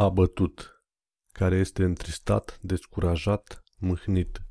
abătut, care este întristat, descurajat, mâhnit.